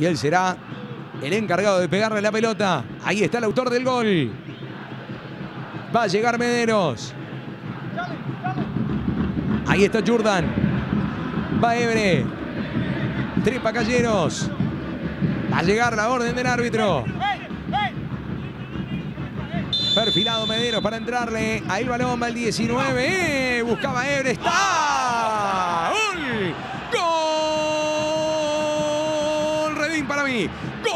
Y él será el encargado de pegarle la pelota. Ahí está el autor del gol. Va a llegar Mederos. Ahí está Jordan. Va Ebre. Trepa Calleros. Va a llegar la orden del árbitro. Perfilado Mederos para entrarle. Ahí el balón va el 19. Eh, buscaba Ebre. ¡Está! Para mí. ¡Gol!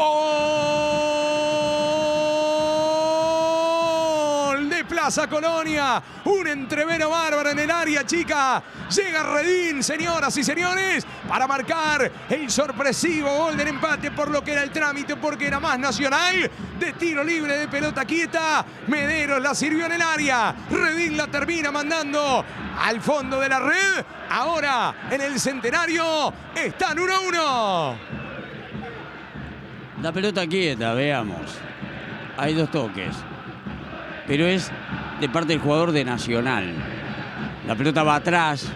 De Plaza Colonia. Un entrevero bárbaro en el área, chica. Llega Redín, señoras y señores, para marcar el sorpresivo gol del empate por lo que era el trámite, porque era más nacional. De tiro libre de pelota quieta. Mederos la sirvió en el área. Redín la termina mandando al fondo de la red. Ahora en el centenario están 1-1. La pelota quieta, veamos. Hay dos toques. Pero es de parte del jugador de Nacional. La pelota va atrás.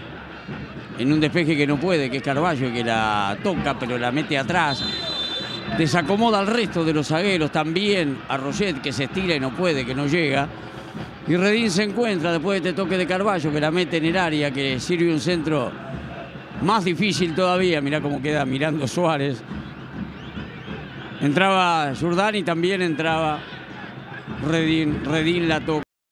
En un despeje que no puede, que es Carballo, que la toca, pero la mete atrás. Desacomoda al resto de los zagueros también. A Roget, que se estira y no puede, que no llega. Y Redín se encuentra después de este toque de Carballo, que la mete en el área, que sirve un centro más difícil todavía. Mirá cómo queda mirando Suárez. Entraba Jordán y también entraba Redín. Redín la toca.